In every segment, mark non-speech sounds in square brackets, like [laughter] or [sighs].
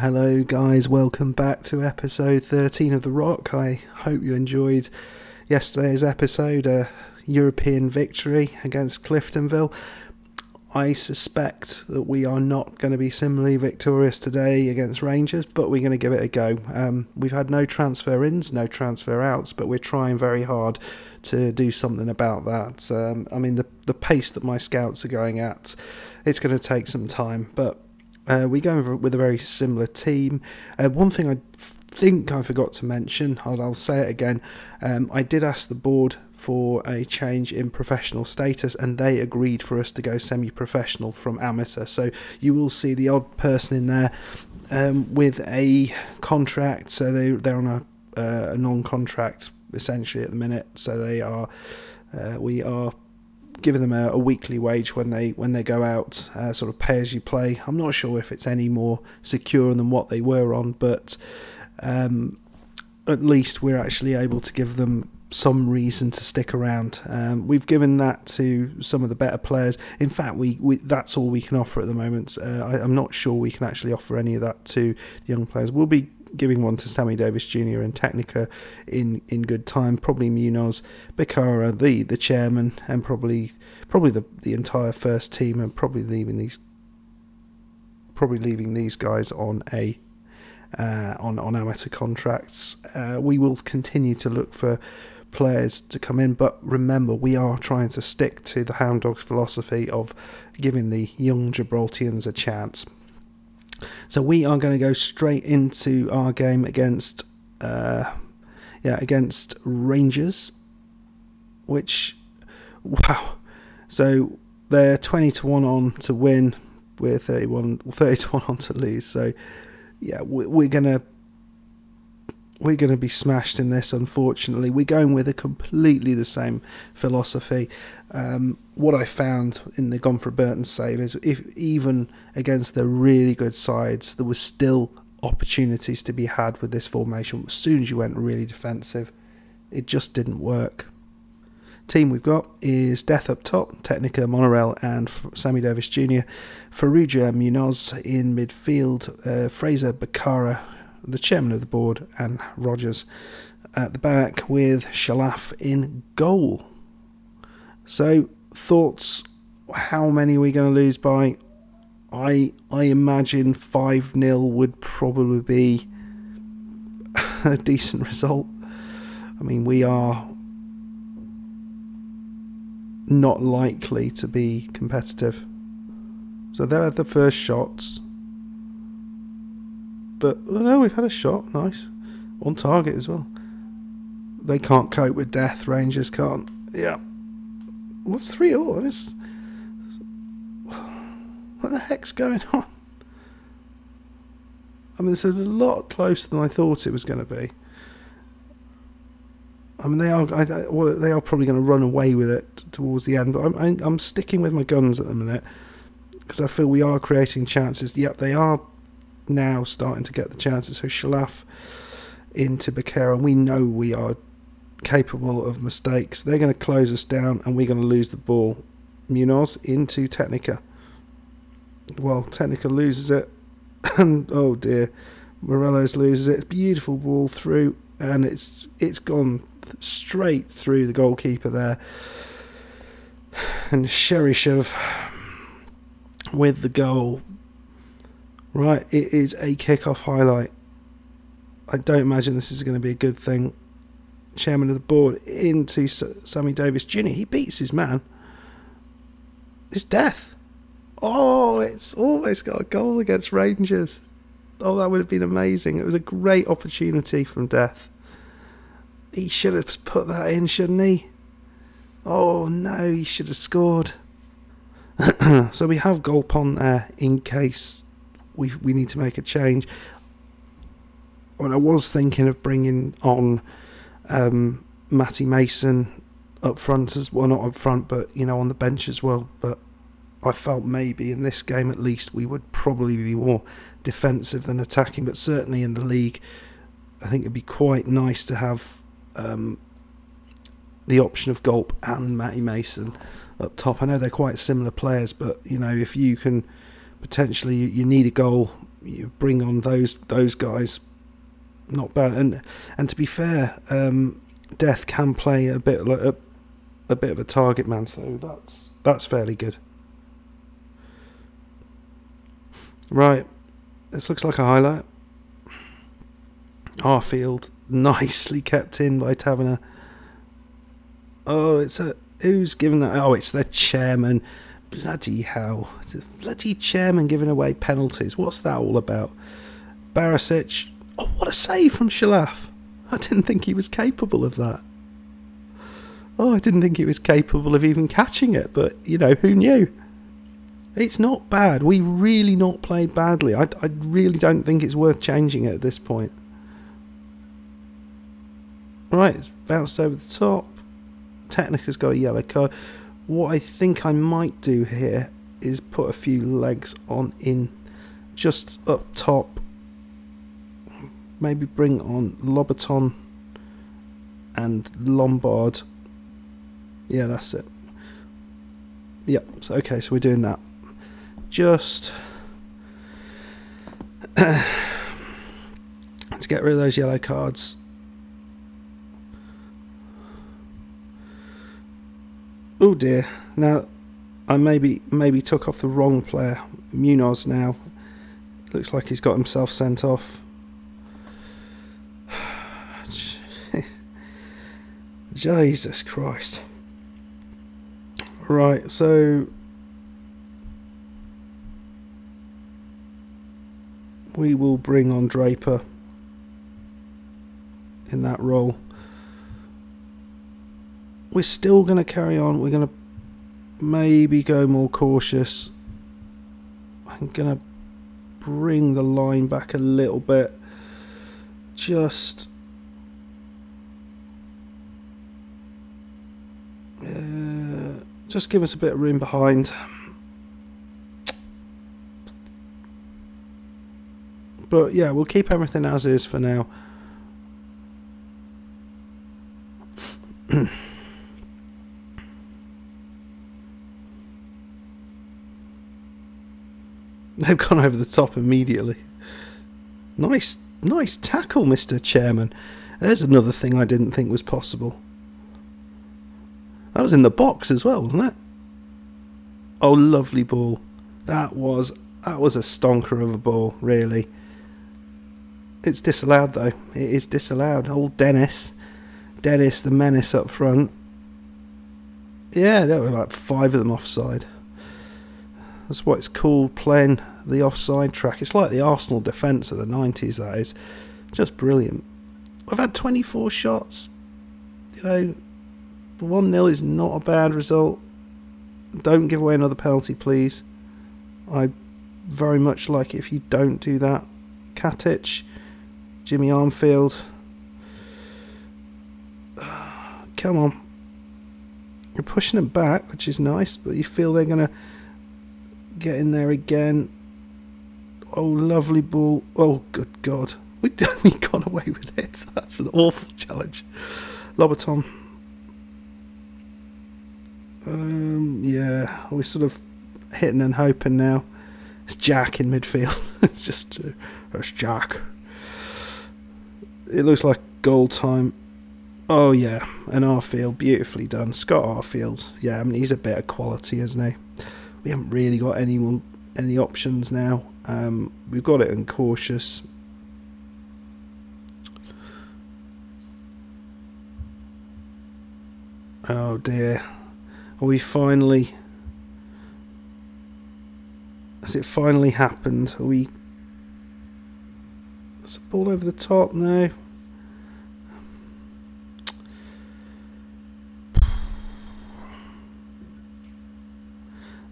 Hello, guys. Welcome back to episode 13 of The Rock. I hope you enjoyed yesterday's episode, a European victory against Cliftonville. I suspect that we are not going to be similarly victorious today against Rangers, but we're going to give it a go. Um, we've had no transfer ins, no transfer outs, but we're trying very hard to do something about that. Um, I mean, the, the pace that my scouts are going at, it's going to take some time, but uh, we go with a very similar team. Uh, one thing I think I forgot to mention, I'll, I'll say it again. Um, I did ask the board for a change in professional status, and they agreed for us to go semi-professional from amateur. So you will see the odd person in there um, with a contract. So they they're on a, uh, a non-contract essentially at the minute. So they are. Uh, we are giving them a, a, weekly wage when they when they go out, uh, sort of pay as you play. I'm not sure if it's any more secure than what they were on, but um, at least we're actually able to give them some reason to stick around. Um, we've given that to some of the better players. In fact, we, we that's all we can offer at the moment. Uh, I, am not sure we can actually offer any of that to the young players. We'll be giving one to Sammy Davis Jr. and Technica in, in good time. Probably Munoz, Becara, the the chairman, and probably probably the, the entire first team, and probably leaving these probably leaving these guys on a uh, on on amateur contracts. Uh, we will continue to look for players to come in, but remember we are trying to stick to the Hound Dogs philosophy of giving the young Gibraltarians a chance. So we are going to go straight into our game against, uh, yeah, against Rangers, which, wow. So they're 20 to 1 on to win. We're 31, 30 to 1 on to lose. So, yeah, we're going to we're going to be smashed in this, unfortunately. We're going with a completely the same philosophy. Um, what I found in the Gonfrey Burton save is if even against the really good sides, there was still opportunities to be had with this formation. As soon as you went really defensive, it just didn't work. Team we've got is Death up top, Technica Monorail and Sammy Davis Jr., Farrugia Munoz in midfield, uh, Fraser Bakara the chairman of the board, and Rogers at the back with Shalaf in goal. So, thoughts? How many are we going to lose by? I I imagine five 0 would probably be [laughs] a decent result. I mean, we are not likely to be competitive. So there are the first shots. But oh no, we've had a shot. Nice. On target as well. They can't cope with death. Rangers can't. Yeah. What's 3 all? It's, what the heck's going on? I mean, this is a lot closer than I thought it was going to be. I mean, they are they are probably going to run away with it towards the end, but I'm, I'm sticking with my guns at the minute because I feel we are creating chances. Yep, they are now starting to get the chances. So Shalaf into Becerra, and we know we are capable of mistakes. They're going to close us down, and we're going to lose the ball. Munoz into Technica. Well, Technica loses it, [laughs] and oh dear, Morelos loses it. Beautiful ball through, and it's it's gone straight through the goalkeeper there. [sighs] And Cheryshev with the goal Right, it is a kick-off highlight. I don't imagine this is going to be a good thing. Chairman of the board into Sammy Davis Jr. He beats his man. It's death. Oh, it's almost got a goal against Rangers. Oh, that would have been amazing. It was a great opportunity from Death. He should have put that in, shouldn't he? Oh no, he should have scored. [clears throat] so we have Golpon there in case we we need to make a change. I mean, I was thinking of bringing on um, Matty Mason up front as well, not up front, but you know on the bench as well. But I felt maybe in this game at least we would probably be more defensive than attacking. But certainly in the league, I think it'd be quite nice to have um, the option of Gulp and Matty Mason up top. I know they're quite similar players, but you know if you can potentially you need a goal you bring on those those guys. Not bad, and and to be fair, um, Death can play a bit like a, a bit of a target man, so that's that's fairly good. Right, this looks like a highlight. Arfield [laughs] nicely kept in by Tavernier. Oh, it's a who's giving that? Oh, it's the chairman. Bloody hell! Bloody chairman giving away penalties. What's that all about? Barisic. Oh, what a save from Shalaf! I didn't think he was capable of that. Oh, I didn't think he was capable of even catching it, but you know, who knew? It's not bad. We really not played badly. I, I really don't think it's worth changing it at this point. Right, it's bounced over the top. Technica's got a yellow card. What I think I might do here is put a few legs on in just up top. Maybe bring on Lobaton and Lombard. Yeah, that's it. Yep, so, okay, so we're doing that just [coughs] let's get rid of those yellow cards. Oh dear. Now I maybe maybe took off the wrong player. Munoz now. Looks like he's got himself sent off. [sighs] Jesus Christ. Right, so we will bring on Draper in that role. We're still going to carry on. We're going to maybe go more cautious. I'm going to bring the line back a little bit. Just. Uh, just give us a bit of room behind. But yeah, we'll keep everything as is for now. They've gone over the top immediately. Nice, nice tackle, Mr. Chairman. There's another thing I didn't think was possible. That was in the box as well, wasn't it? Oh, lovely ball. That was that was a stonker of a ball, really. It's disallowed though. It is disallowed. Old Dennis, Dennis the menace up front. Yeah, there were like five of them offside. That's what it's called playing the offside track. It's like the Arsenal defence of the 90s, that is. Just brilliant. We've had 24 shots. You know, the 1 0 is not a bad result. Don't give away another penalty, please. I very much like it if you don't do that. Katic, Jimmy Armfield. [sighs] Come on. You're pushing them back, which is nice, but you feel they're going to get in there again. Oh, lovely ball. Oh, good God. We, [laughs] we got away with it. [laughs] That's an awful challenge. Lobaton. Um, yeah, we're sort of hitting and hoping now. It's Jack in midfield. [laughs] it's just, uh, it's Jack. It looks like goal time. Oh yeah, an Arfield, beautifully done. Scott Arfield, yeah, I mean he's a bit of quality, isn't he? We haven't really got anyone, any options now. Um, we've got it in cautious. Oh dear, are we finally? Has it finally happened? Are we it's a ball over the top now.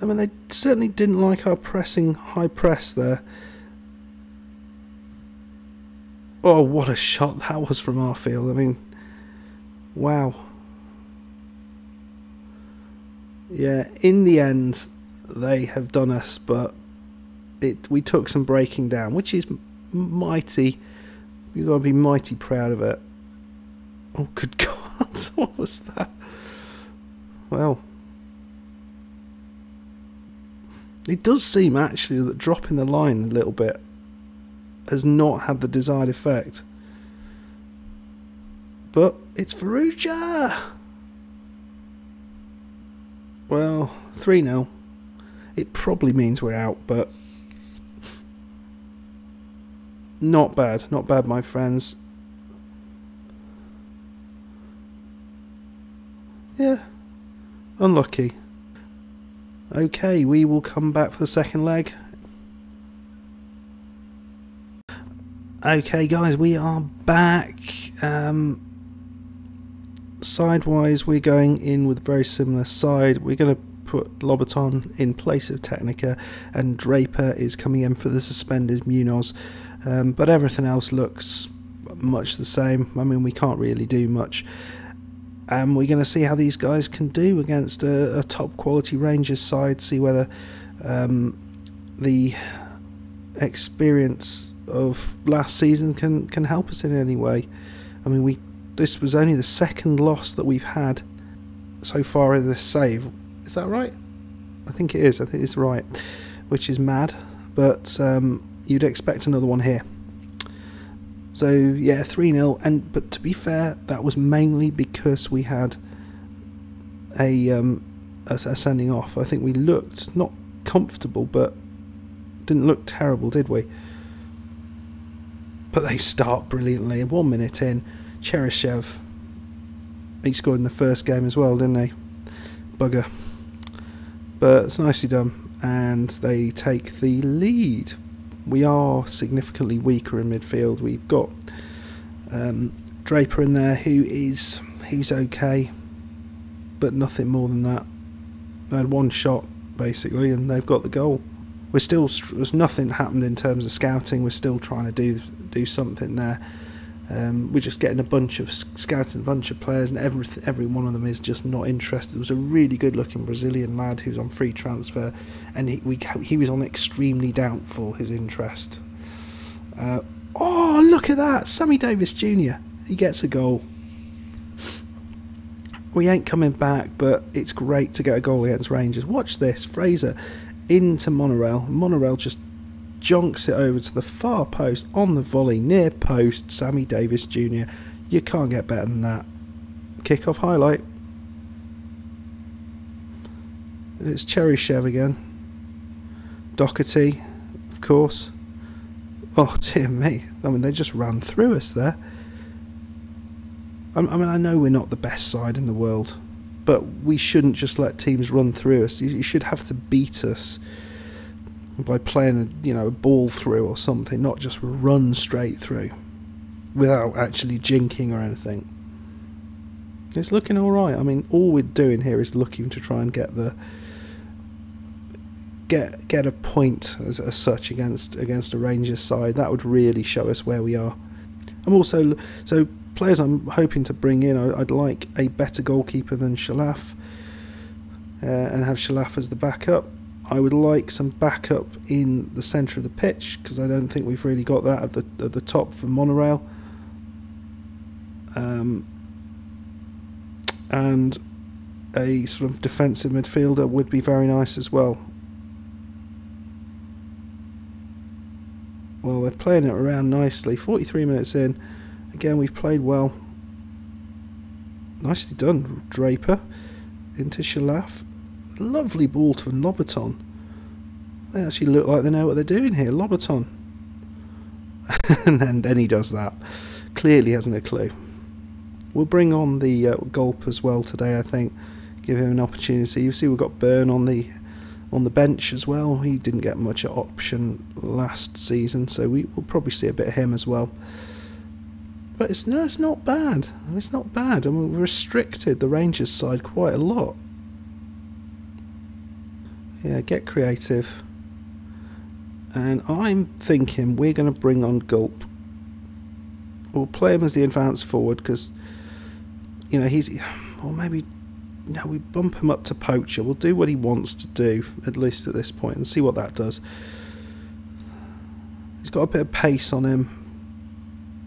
I mean, they certainly didn't like our pressing high press there. Oh, what a shot that was from Arfield. I mean, wow. Yeah, in the end, they have done us, but it we took some breaking down, which is mighty. You've got to be mighty proud of it. Oh, good [laughs] God. what was that? Well, it does seem actually that dropping the line a little bit has not had the desired effect. But it's Farrugia! Well, 3 0. It probably means we're out, but not bad. Not bad, my friends. Yeah. Unlucky. Okay, we will come back for the second leg. Okay, guys, we are back. Um, sidewise, we're going in with a very similar side. We're going to put Lobaton in place of Technica, and Draper is coming in for the suspended Munoz. Um, but everything else looks much the same. I mean, we can't really do much. And we're going to see how these guys can do against a, a top quality Rangers side, see whether um, the experience of last season can, can help us in any way. I mean, we this was only the second loss that we've had so far in this save. Is that right? I think it is. I think it's right, which is mad. But um, you'd expect another one here. So yeah, three 0 and but to be fair, that was mainly because we had a um, a, a sending off. I think we looked not comfortable, but didn't look terrible, did we? But they start brilliantly. One minute in, Cheryshev. He scored in the first game as well, didn't he? Bugger. But it's nicely done, and they take the lead we are significantly weaker in midfield. We've got um, Draper in there, who is he's okay, but nothing more than that. They had one shot basically, and they've got the goal. We're still there's nothing happened in terms of scouting. We're still trying to do do something there. Um, we're just getting a bunch of scouting, a bunch of players, and every every one of them is just not interested. There was a really good looking Brazilian lad who's on free transfer, and he we, he was on extremely doubtful his interest. Uh, oh, look at that! Sammy Davis Jr. He gets a goal. We ain't coming back, but it's great to get a goal against Rangers. Watch this, Fraser into Monorail. Monorail just jonks it over to the far post on the volley near post. Sammy Davis Jr. You can't get better than that. Kick-off highlight. It's Cheryshev again. Doherty, of course. Oh [laughs] dear me! I mean, they just ran through us there. I mean, I know we're not the best side in the world, but we shouldn't just let teams run through us. You should have to beat us by playing you know a ball through or something, not just run straight through without actually jinking or anything. It's looking all right. I mean, all we're doing here is looking to try and get the get get a point as, as such against against a Rangers side. That would really show us where we are. I'm also so players I'm hoping to bring in. I, would like a better goalkeeper than Shalaf, uh, and have Shalaf as the backup. I would like some backup in the centre of the pitch because I don't think we've really got that at the at the top for monorail. Um, and a sort of defensive midfielder would be very nice as well. Well, they're playing it around nicely. 43 minutes in. Again, we've played well. Nicely done, Draper. Into Shalaf lovely ball to Lobaton. They actually look like they know what they're doing here. Lobaton. [laughs] and then, he does that. Clearly hasn't a clue. We'll bring on the uh, Gulp as well today, I think. Give him an opportunity. You see we've got Burn on the on the bench as well. He didn't get much option last season, so we will probably see a bit of him as well. But it's no, it's not bad. It's not bad. I mean, we restricted the Rangers side quite a lot yeah, get creative. And I'm thinking we're going to bring on Gulp. We'll play him as the advanced forward because, you know, he's. Or maybe. No, we bump him up to poacher. We'll do what he wants to do, at least at this point, and see what that does. He's got a bit of pace on him.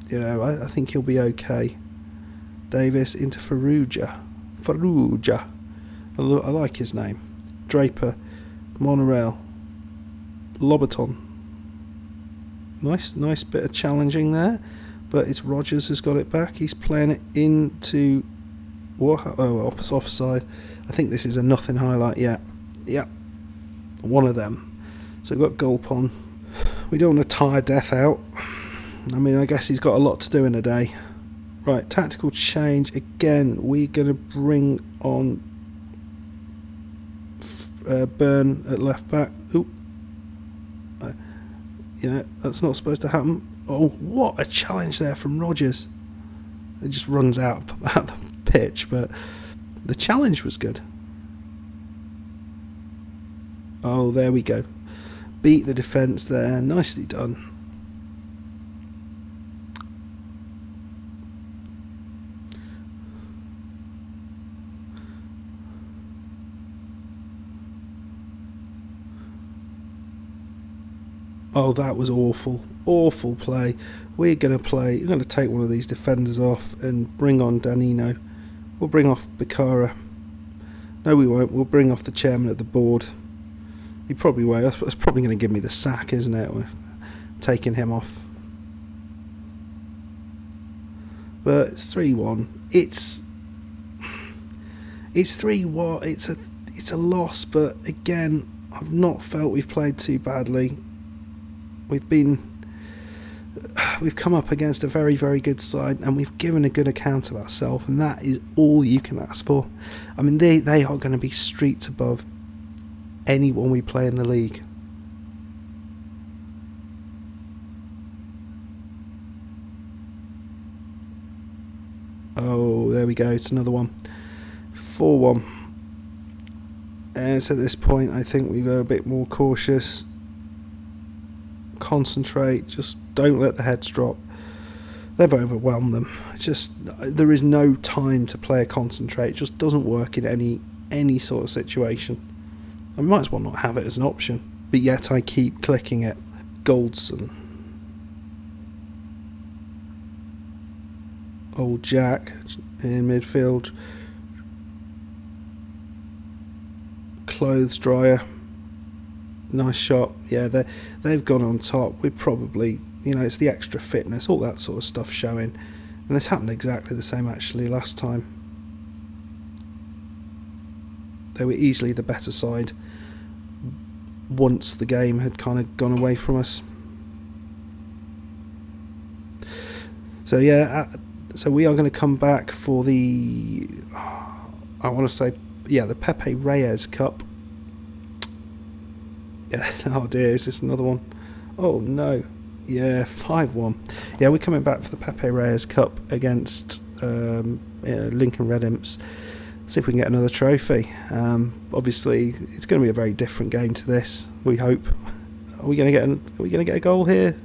You know, I, I think he'll be okay. Davis into Farrugia. Farrugia. I, I like his name. Draper monorail, Lobaton. nice, nice bit of challenging there. But it's Rogers who's got it back. He's playing it into? Oh, offside. I think this is a nothing highlight. Yeah, yeah, one of them. So we've got Gulpon. We don't want to tire Death out. I mean, I guess he's got a lot to do in a day. Right, tactical change again. We're going to bring on uh, Burn at left back. Oop. Uh, you know, that's not supposed to happen. Oh, what a challenge there from Rogers. It just runs out at [laughs] the pitch, but the challenge was good. Oh, there we go. Beat the defence there. Nicely done. Oh, that was awful. Awful play. We're going to play, we're going to take one of these defenders off and bring on Danino. We'll bring off Bikara. No, we won't. We'll bring off the chairman of the board. He probably won't. That's probably going to give me the sack, isn't it? We're taking him off. But it's 3 1. It's. It's 3 1. It's a, it's a loss, but again, I've not felt we've played too badly we've been we've come up against a very very good side and we've given a good account of ourselves and that is all you can ask for. I mean they they are going to be streets above anyone we play in the league. Oh there we go it's another one. 4-1 and uh, so at this point i think we go a bit more cautious concentrate, just don't let the heads drop. They've overwhelmed them. Just there is no time to play a concentrate. It just doesn't work in any any sort of situation. I might as well not have it as an option. But yet I keep clicking it. Goldson. Old Jack in midfield. Clothes dryer nice shot. Yeah, they they've gone on top. We probably, you know, it's the extra fitness, all that sort of stuff showing, and this happened exactly the same actually last time. They were easily the better side once the game had kind of gone away from us. So yeah, uh, so we are going to come back for the, I want to say, yeah, the Pepe Reyes Cup yeah, [laughs] oh dear, is this another one? Oh no. Yeah, 5 1. Yeah, we're coming back for the Pepe Reyes Cup against um, Lincoln Red Imps. See if we can get another trophy. Um, obviously, it's going to be a very different game to this. We hope. Are we going to get? An, are we going to get a goal here?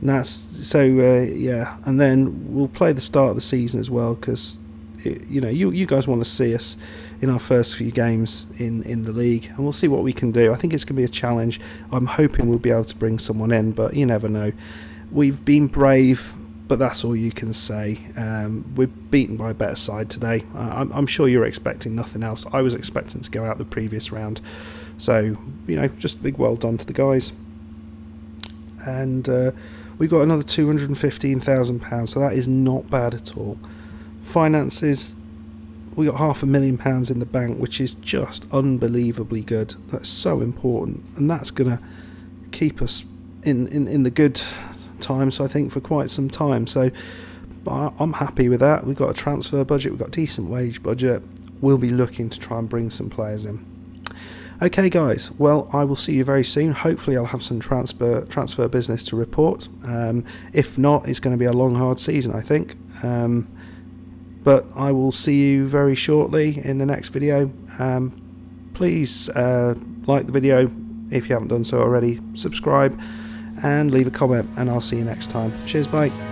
And that's so. Uh, yeah, and then we'll play the start of the season as well because you know you you guys want to see us in our first few games in, in the league, and we'll see what we can do. I think it's going to be a challenge. I'm hoping we'll be able to bring someone in, but you never know. We've been brave, but that's all you can say. Um, we're beaten by a better side today. Uh, I'm, I'm, sure you're expecting nothing else. I was expecting to go out the previous round, so you know, just a big well done to the guys. And uh, we got another two hundred and fifteen thousand pounds, so that is not bad at all. Finances we got half a million pounds in the bank, which is just unbelievably good. That's so important, and that's gonna keep us in in, in the good times. I think for quite some time. So I'm happy with that. We've got a transfer budget. We've got a decent wage budget. We'll be looking to try and bring some players in. Okay, guys. Well, I will see you very soon. Hopefully, I'll have some transfer transfer business to report. Um, if not, it's going to be a long, hard season. I think. Um, but I will see you very shortly in the next video. Um, please uh, like the video if you haven't done so already, subscribe, and leave a comment, and I'll see you next time. Cheers, bye.